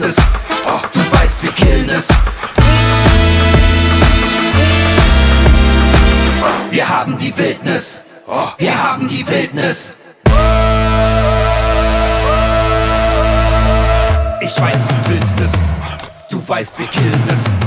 weißt es, oh, du weißt, wir killen es. Wir haben die Wildnis, oh, wir haben die Wildnis. Ich weiß, du willst es, du weißt, wir killen es.